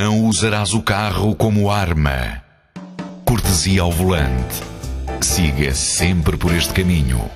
não usarás o carro como arma. Cortesia ao volante. Siga sempre por este caminho.